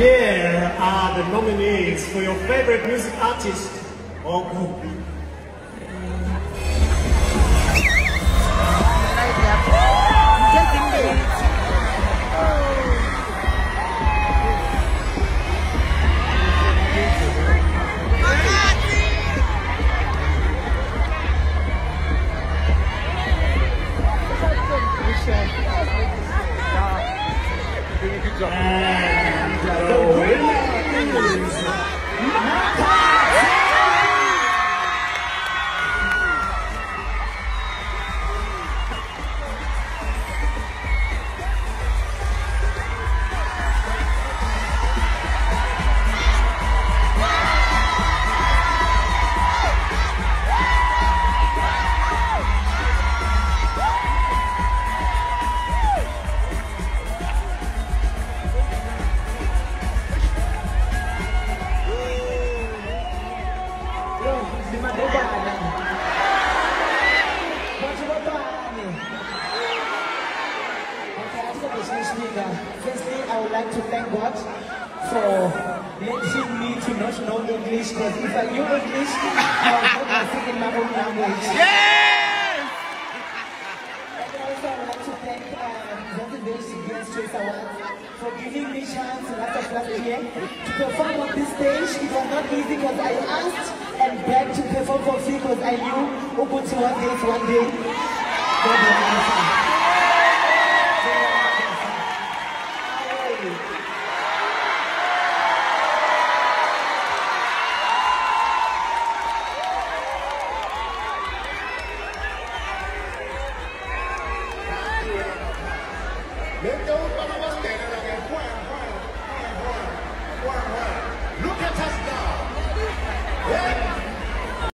Here are the nominees for your favorite music artist or group. And Speaker, uh, firstly, I would like to thank God for letting me to not know English, because if I knew English, I would not speak in my own language. Yes! And also, I would like to thank Base Grand Straight Awards for giving me chance last of last year to perform on this stage. It was not easy because I asked and begged to perform for free because I knew Ubuntu one day one day. God bless. Let go.